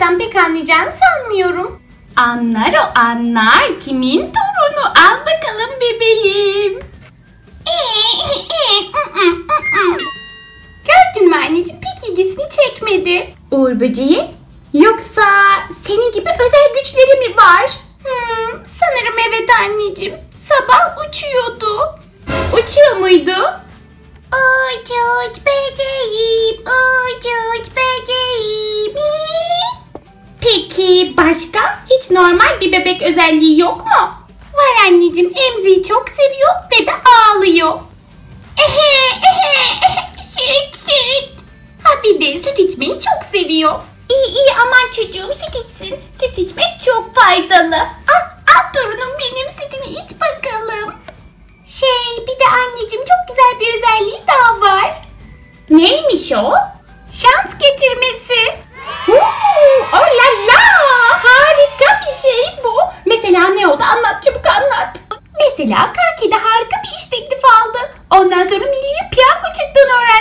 bebeklerden pek anlayacağını sanmıyorum. Anlar o anlar. Kimin torunu? Al bakalım bebeğim. Gördün mü anneciğim pek ilgisini çekmedi. Uğur böceği. Yoksa senin gibi özel güçleri mi var? Hmm, sanırım evet anneciğim. Sabah uçuyordu. Uçuyor muydu? Uç uç Peki başka? Hiç normal bir bebek özelliği yok mu? Var anneciğim emziği çok seviyor ve de ağlıyor. Ehe ehe ehe süt süt. Ha bir de süt içmeyi çok seviyor. İyi iyi aman çocuğum süt içsin. Süt içmek çok faydalı. Al, al torunum benim sütünü iç bakalım. Şey bir de anneciğim çok güzel bir özelliği daha var. Neymiş o? Şans getirmesi. Oo, oh la la! Harika bir şey bu. Mesela ne oldu? Anlat çabuk anlat. Mesela kara kedi harika bir iş teklifi aldı. Ondan sonra milli piyango çıktığını öğrendik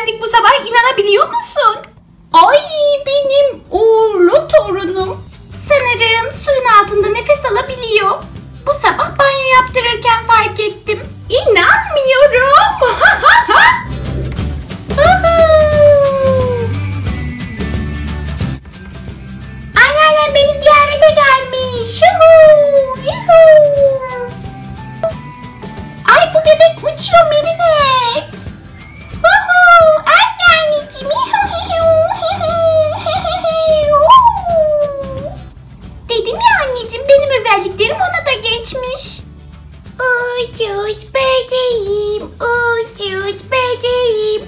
Uç böceğim, uç uç böceğim.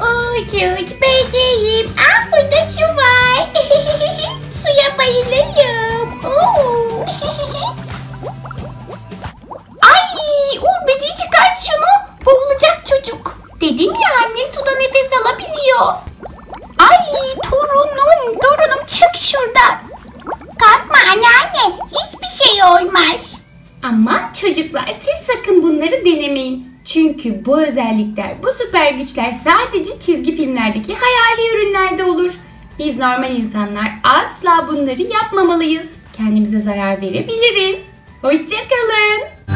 Uç uç böceğim. Ah burada su var. Suya bayılırım. Ay Uğur böceği çıkart şunu. Boğulacak çocuk. Dedim ya anne suda nefes alabiliyor. Ay torunum torunum çık şuradan. Kalkma anneanne hiçbir şey olmaz. Aman çocuklar siz sakın bunları denemeyin. Çünkü bu özellikler, bu süper güçler sadece çizgi filmlerdeki hayali ürünlerde olur. Biz normal insanlar asla bunları yapmamalıyız. Kendimize zarar verebiliriz. Hoşçakalın.